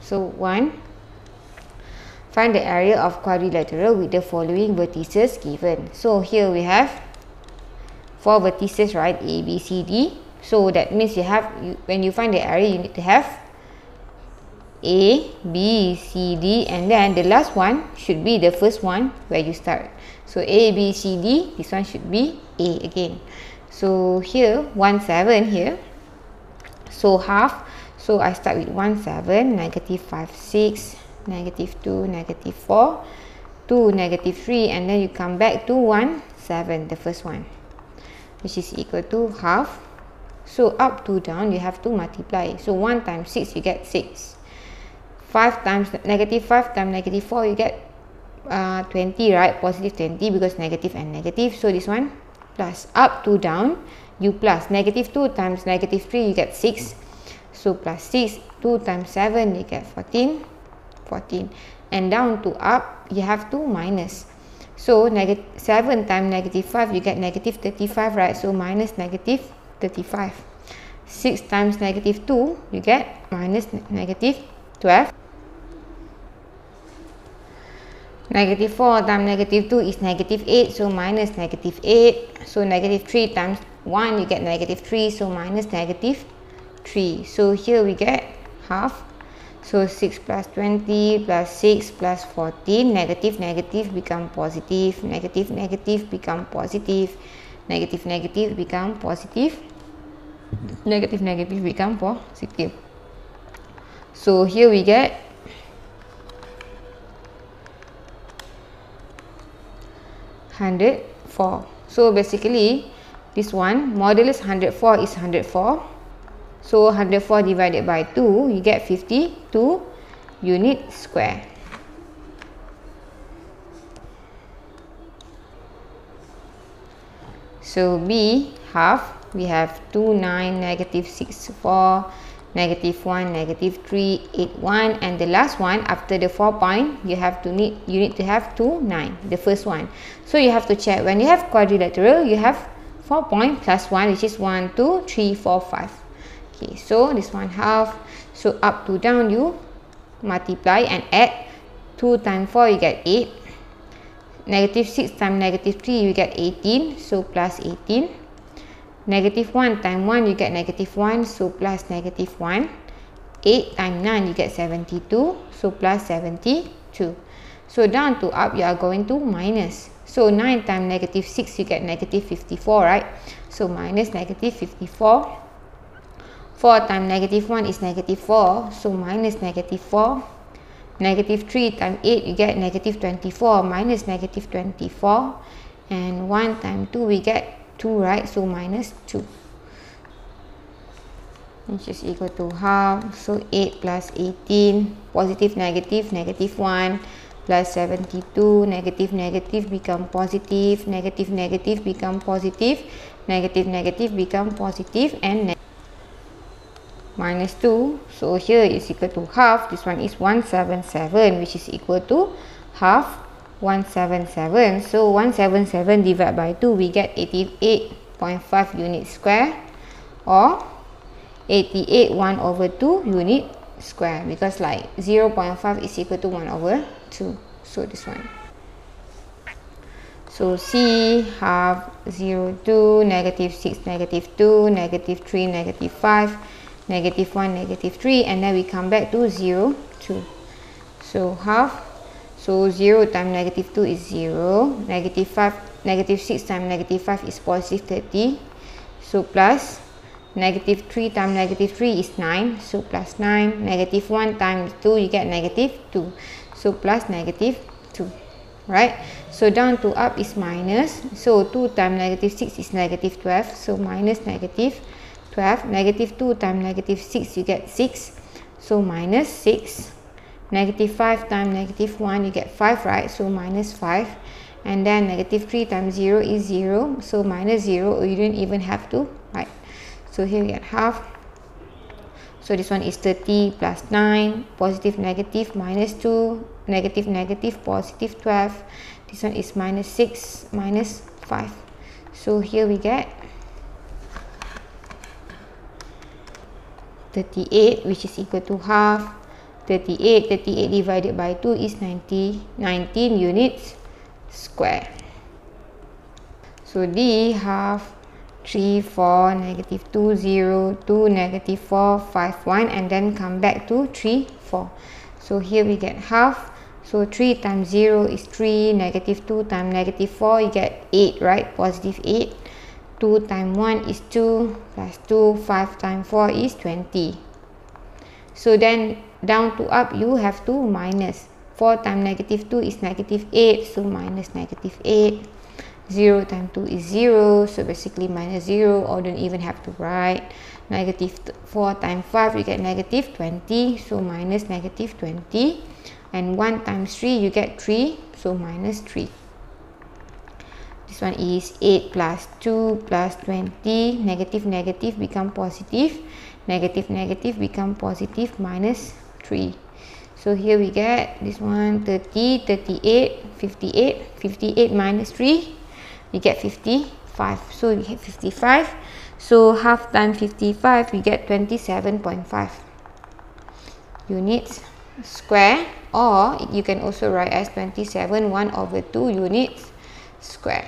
So 1 find the area of quadrilateral with the following vertices given. So here we have four vertices right A, B, C, D. So that means you have you, when you find the area you need to have A, B, C, D and then the last one should be the first one where you start. So A, B, C, D this one should be A again. So here 1, 7 here. So half. So I start with 1, 7, negative 5, 6, negative 2, negative 4, 2, negative 3 and then you come back to 1, 7, the first one which is equal to half. So up to down you have to multiply. So 1 times 6 you get 6. 5 times negative 5 times negative 4 you get uh, 20 right positive 20 because negative and negative so this one plus up to down you plus negative 2 times negative 3 you get 6 so plus 6 2 times 7 you get 14 14 and down to up you have 2 minus. So negative 7 times negative 5 you get negative 35 right? So minus negative 35 6 times negative 2 you get minus negative 12 negative 4 times negative 2 is negative 8 so minus negative 8 so negative 3 times 1 you get negative 3 so minus negative 3 so here we get half. So 6 plus 20 plus 6 plus 14 negative negative become positive. Negative negative become positive. Negative negative become positive. Negative negative become positive. So here we get 104 so basically this one modulus 104 is 104 so 104 divided by 2 you get 52 unit square. So b half we have 2 9 negative 6 4 negative 1 negative 3 8 1 and the last one after the 4 point you have to need you need to have 2 9 the first one. So you have to check. When you have quadrilateral you have 4 point plus 1 which is 1 2 3 4 5 okay so this one half so up to down you multiply and add. 2 times 4 you get 8 negative 6 times negative 3 you get 18 so plus 18 negative 1 times 1 you get negative 1 so plus negative 1 8 times 9 you get 72 so plus 72 so down to up you are going to minus. So 9 times negative 6 you get negative 54 right? So minus negative 54 4 times negative 1 is negative 4 so minus negative 4 negative 3 times 8 you get negative 24 minus negative 24 and 1 times 2 we get 2 right? So minus 2 which is equal to half. So 8 plus 18 positive negative negative 1 plus 72 negative negative become positive negative negative become positive negative negative become positive and minus 2 so here is equal to half. This one is 177 which is equal to half 177 so 177 divided by 2 we get 88.5 unit square or 88 1 over 2 unit square because like 0 0.5 is equal to 1 over 2 so this one. So C half 0 2 negative 6 negative 2 negative 3 negative 5 negative 1 negative 3 and then we come back to 0 2 so half so 0 times negative 2 is 0. Negative 5, negative 6 times negative 5 is positive 30. So plus negative 3 times negative 3 is 9. So plus 9. Negative 1 times 2 you get negative 2. So plus negative 2. Right? So down to up is minus. So 2 times negative 6 is negative 12. So minus negative 12. Negative 2 times negative 6 you get 6. So minus 6 negative 5 times negative 1 you get 5 right? So minus 5 and then negative 3 times 0 is 0 so minus 0 you don't even have to right? So here we get half. So this one is 30 plus 9 positive negative minus 2 negative negative positive 12 this one is minus 6 minus 5 so here we get 38 which is equal to half. 38 38 divided by 2 is 90 19 units square. So d half 3 4 negative 2 0 2 negative 4 5 1 and then come back to 3 4 so here we get half. So 3 times 0 is 3 negative 2 times negative 4 you get 8 right? Positive 8 2 times 1 is 2 plus 2 5 times 4 is 20 so then down to up you have to minus. 4 times negative 2 is negative 8 so minus negative 8 0 times 2 is 0 so basically minus 0 or don't even have to write. Negative 4 times 5 you get negative 20 so minus negative 20 and 1 times 3 you get 3 so minus 3 this one is 8 plus 2 plus 20 negative negative become positive. Negative negative become positive minus 3 so here we get this one 30 38 58 58 minus 3 we get 55 so we have 55 so half time 55 we get 27.5 units square or you can also write as 27 1 over 2 units square